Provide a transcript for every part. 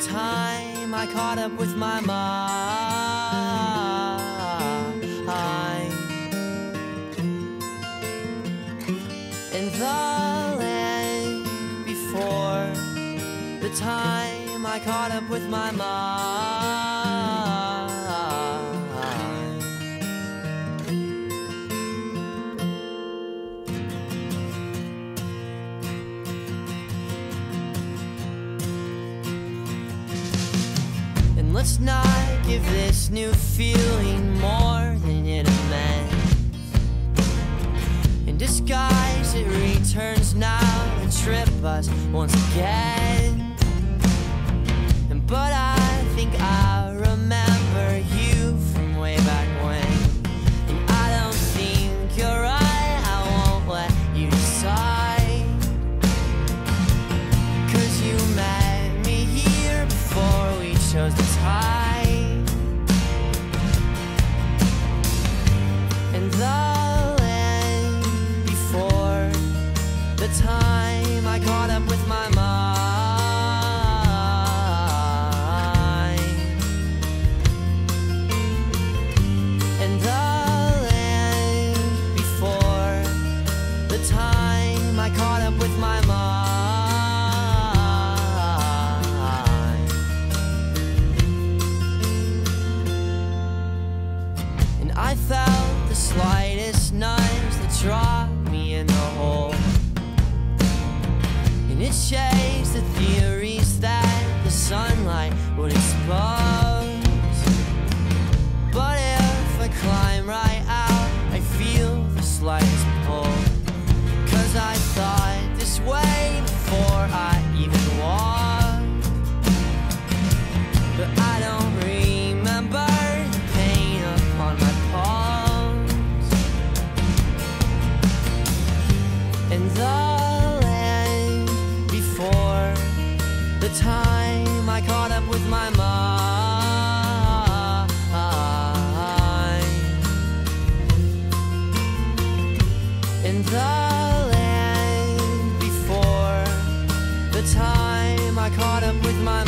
time I caught up with my mind. In the land before the time I caught up with my mind. Let's not give this new feeling more than it amends. In disguise, it returns now and trip us once again. And but I The land before the time And I felt the slightest nudge that dropped me in the hole. And it changed the theories the land before the time I caught up with my mind. In the land before the time I caught up with my mind.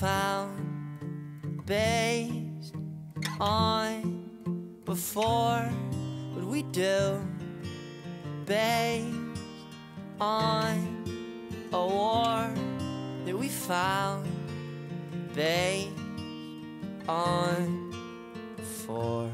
found based on before what we do based on a war that we found based on before